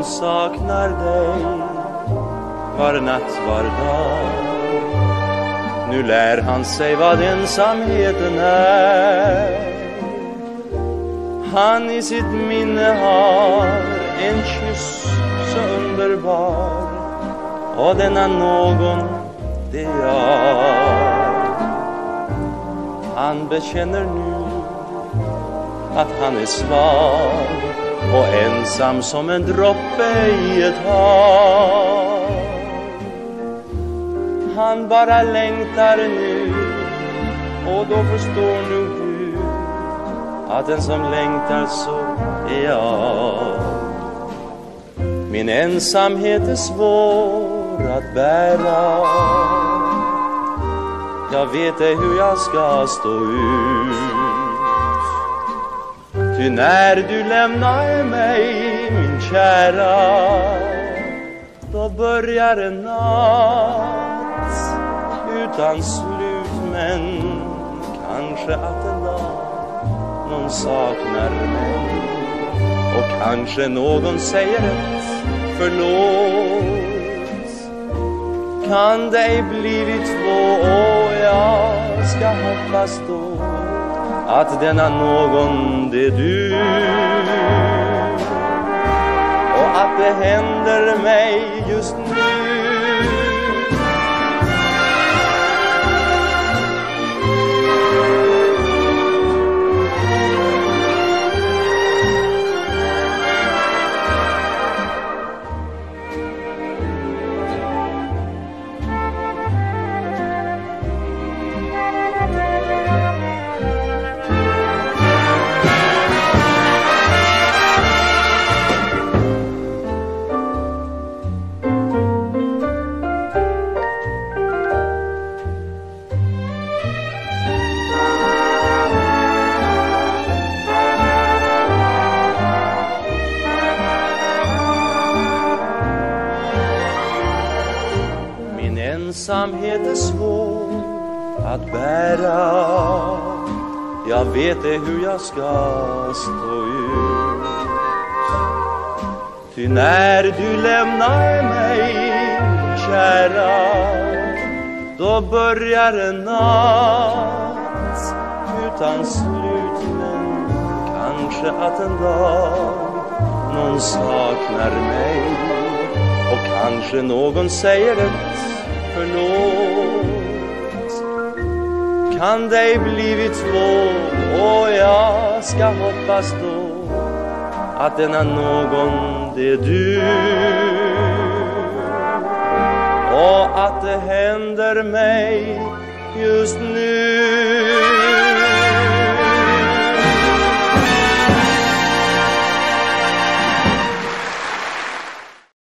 Han saknar dig var natt var dag. Nu lär han sig vad ensamheten är. Han i sitt minne har en kyss så underbar. Och denna någon, det är jag Han bekänner nu att han är svag och ensam som en droppe i ett hav. Han bara längtar nu och då förstår nog du att den som längtar så är jag. Min ensamhet är svår att bära. Jag vet ej hur jag ska stå ut. Ty när du lämnar mig, min kära Då börjar en natt utan slut Men kanske att en dag någon saknar mig. Och kanske någon säger ett förlåt. Kan det ej bli vi två och jag ska hoppas då att denna någon det är du. Och att det händer mig just nu. Ensamhet är svår att bära. Jag vet ej hur jag ska stå ut. Ty när du lämnar mig, kära Då börjar en natt utan slut. Men kanske att en dag någon saknar mig. Och kanske någon säger ett förlåt. Kan dig blivit svår och jag ska hoppas då Att denna någon det är du. Och att det händer mig just nu.